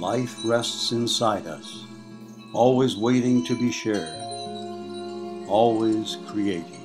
Life rests inside us, always waiting to be shared, always creating.